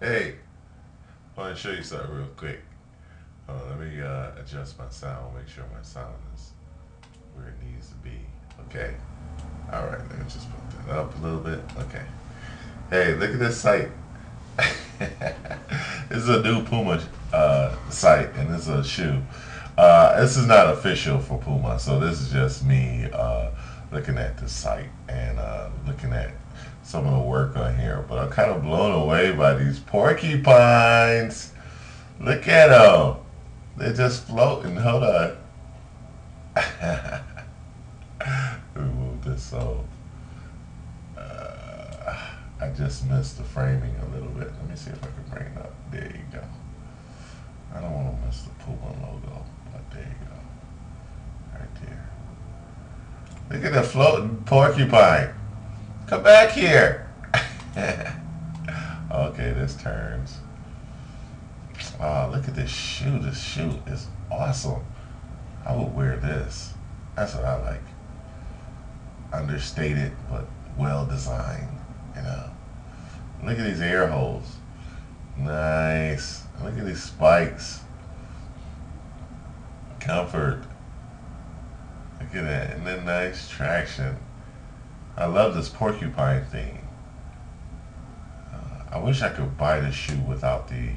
Hey, I want to show you something real quick. Uh, let me uh, adjust my sound, make sure my sound is where it needs to be. Okay. All right, let me just put that up a little bit. Okay. Hey, look at this site. this is a new Puma uh, site, and it's a shoe. Uh, this is not official for Puma, so this is just me uh, looking at the site and uh, looking at some of the work on here, but I'm kind of blown away by these porcupines. Look at them. They're just floating. Hold on. Remove this so. Uh, I just missed the framing a little bit. Let me see if I can bring it up. There you go. I don't want to miss the Puma logo, but there you go. Right there. Look at the floating porcupine. Come back here. okay, this turns. Oh, look at this shoe. This shoe is awesome. I would wear this. That's what I like. Understated, but well designed, you know. Look at these air holes. Nice. Look at these spikes. Comfort. Look at that. And then nice traction. I love this porcupine thing. Uh, I wish I could buy this shoe without the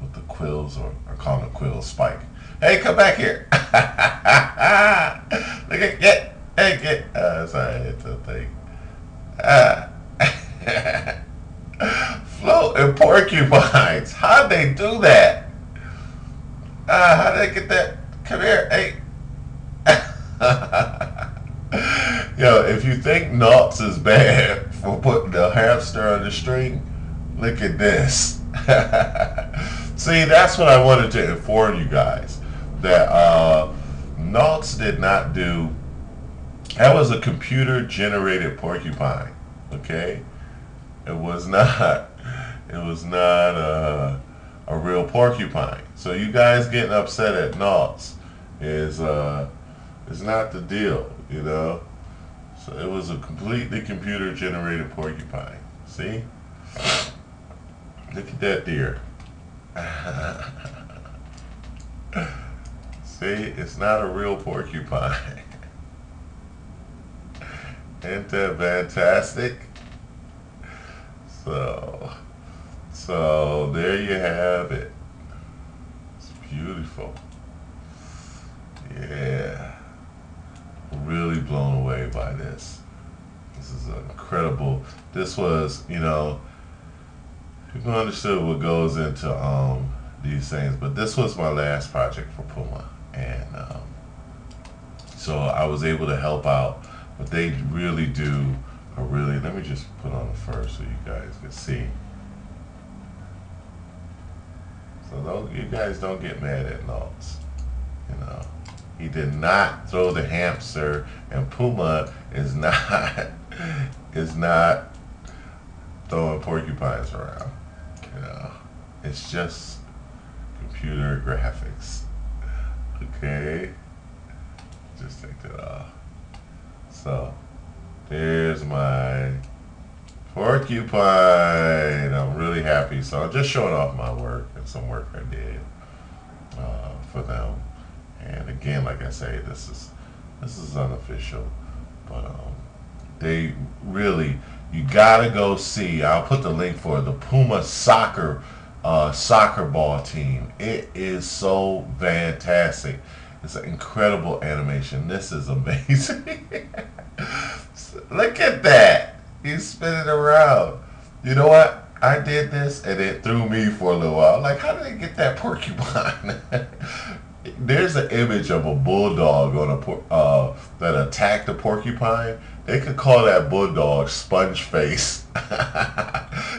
with the quills or, or call it quill spike. Hey, come back here. Look at get hey get uh sorry it's a thing. Uh, floating porcupines. How'd they do that? Uh, how'd they get that? Come here, hey. Yo, if you think Knott's is bad for putting the hamster on the string, look at this. See, that's what I wanted to inform you guys. That uh, Knott's did not do, that was a computer generated porcupine, okay? It was not, it was not a, a real porcupine. So you guys getting upset at Knott's is, uh, is not the deal, you know? So it was a completely computer generated porcupine. See? Look at that deer. See, it's not a real porcupine. Ain't that fantastic? So, so there you have it. It's beautiful. Yeah really blown away by this. This is incredible. This was, you know, people understood what goes into um, these things, but this was my last project for Puma, and um, so I was able to help out. But they really do a really. Let me just put on the first so you guys can see. So don't you guys don't get mad at notes, you know. He did not throw the hamster, and Puma is not is not throwing porcupines around. You know, it's just computer graphics. Okay, just take that off. So there's my porcupine. I'm really happy. So I'm just showing off my work and some work I did uh, for them. And again, like I say, this is this is unofficial, but um, they really you gotta go see. I'll put the link for the Puma soccer uh, soccer ball team. It is so fantastic. It's an incredible animation. This is amazing. Look at that. He's spinning around. You know what? I did this and it threw me for a little while. Like, how did they get that porcupine? there's an image of a bulldog on a uh, that attacked a porcupine. They could call that bulldog sponge face.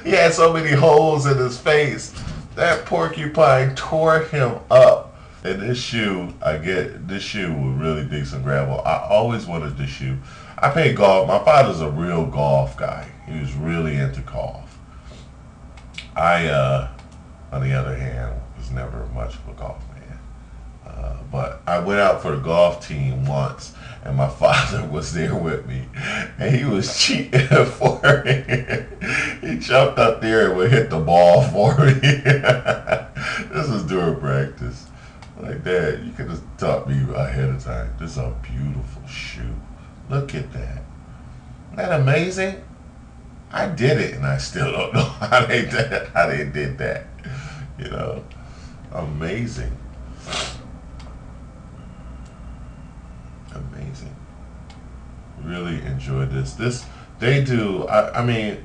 he had so many holes in his face. That porcupine tore him up. And this shoe, I get this shoe would really dig some gravel. I always wanted this shoe. I played golf. My father's a real golf guy. He was really into golf. I, uh, on the other hand, was never much of a golf Uh, but I went out for the golf team once, and my father was there with me, and he was cheating for me. he jumped up there and would hit the ball for me. this was during practice. Like that, you could have taught me ahead of time. This is a beautiful shoe. Look at that. Isn't that amazing? I did it, and I still don't know how they did, how they did that. You know, amazing. Amazing. Really enjoyed this. This they do. I, I mean,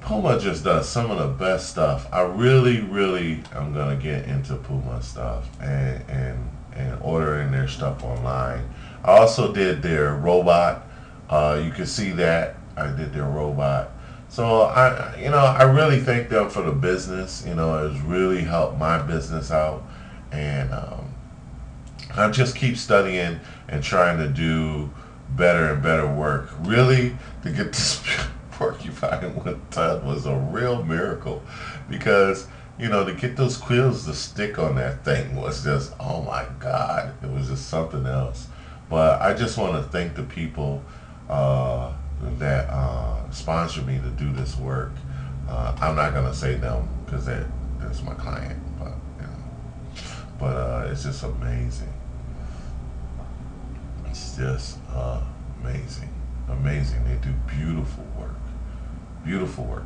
Puma just does some of the best stuff. I really, really am gonna get into Puma stuff and and and ordering their stuff online. I also did their robot. Uh, you can see that I did their robot. So I, you know, I really thank them for the business. You know, it's really helped my business out, and um, I just keep studying and trying to do better and better work. Really, to get this porcupine one done was a real miracle, because you know to get those quills to stick on that thing was just oh my god, it was just something else. But I just want to thank the people. Uh, that uh, sponsored me to do this work. Uh, I'm not gonna say them because that that's my client, but you know, but uh, it's just amazing. Just uh, amazing, amazing. They do beautiful work, beautiful work.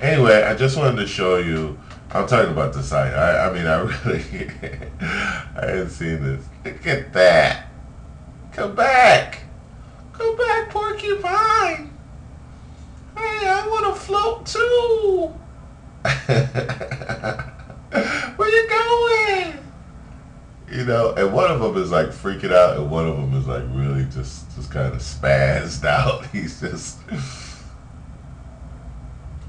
Anyway, I just wanted to show you. I'm talking about the site. I, I mean, I really, I hadn't seen this. Look at that. Come back. Come back, porcupine. Hey, I want to float too. Where you going? You know, and one of them is like freaking out, and one of them is like really just, just kind of spazzed out. He's just,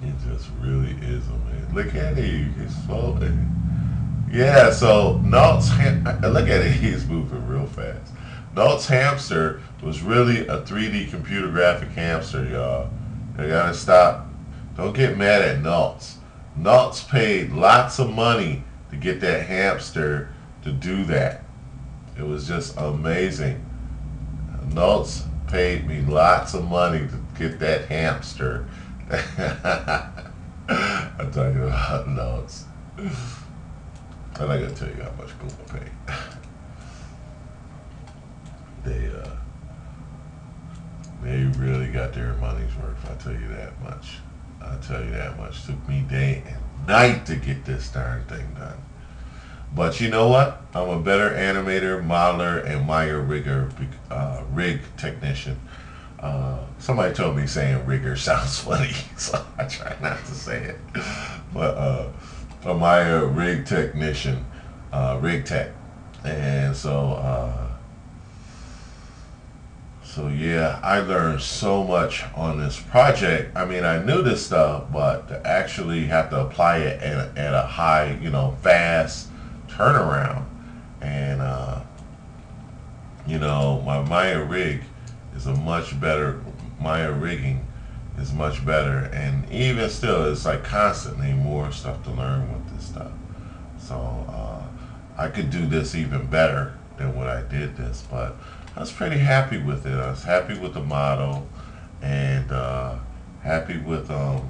he just really is a man. Look at him, he's floating. Yeah, so Nault's, look at it, he's moving real fast. Nault's hamster was really a 3D computer graphic hamster, y'all. You gotta stop. Don't get mad at Nault's. Nault's paid lots of money to get that hamster to do that. It was just amazing. Nault's paid me lots of money to get that hamster. I'm talking about Nault's. I'm not gonna tell you how much Google paid. they uh, they really got their money's worth. I tell you that much. I tell you that much. Took me day and night to get this darn thing done. But you know what? I'm a better animator, modeler, and Maya rigger uh, rig technician. Uh, somebody told me saying rigger sounds funny, so I try not to say it. But uh, a Maya rig technician, uh, rig tech, and so uh, so yeah, I learned so much on this project. I mean, I knew this stuff, but to actually have to apply it at at a high, you know, fast turnaround, and uh, you know, my Maya rig is a much better Maya rigging is much better, and even still, it's like constantly more stuff to learn with this stuff. So uh, I could do this even better than what I did this, but I was pretty happy with it. I was happy with the model and uh, happy with um,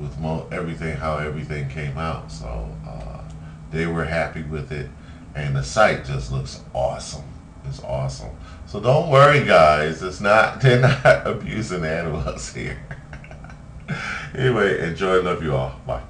with mo- everything, how everything came out. So uh, they were happy with it, and the site just looks awesome. It's awesome. So don't worry, guys. It's not they're not abusing animals here. anyway, enjoy. Love you all. Bye.